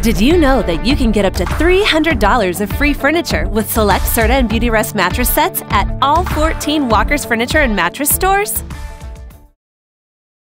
Did you know that you can get up to $300 of free furniture with select Serta and Beautyrest mattress sets at all 14 Walker's Furniture and Mattress stores?